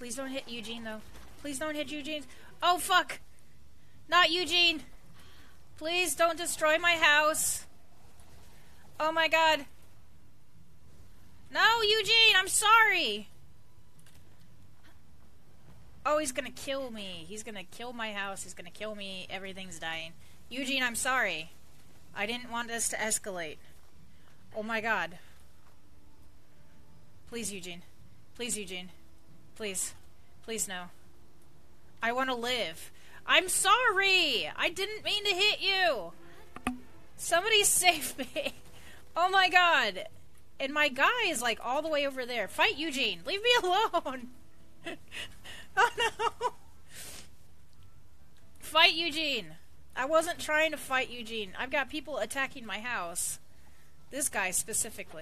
Please don't hit Eugene, though. Please don't hit Eugene. Oh, fuck! Not Eugene! Please don't destroy my house. Oh my god. No, Eugene, I'm sorry! Oh, he's gonna kill me. He's gonna kill my house. He's gonna kill me. Everything's dying. Eugene, I'm sorry. I didn't want this to escalate. Oh my god. Please, Eugene. Please, Eugene. Please. Please, no. I want to live. I'm sorry! I didn't mean to hit you! Somebody save me! Oh my god! And my guy is like all the way over there. Fight Eugene! Leave me alone! oh no! Fight Eugene! I wasn't trying to fight Eugene. I've got people attacking my house. This guy specifically.